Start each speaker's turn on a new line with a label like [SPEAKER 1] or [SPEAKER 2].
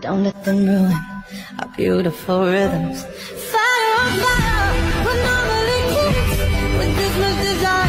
[SPEAKER 1] Don't let them ruin our beautiful rhythms. Fire on fire, we're normally kids with this much desire.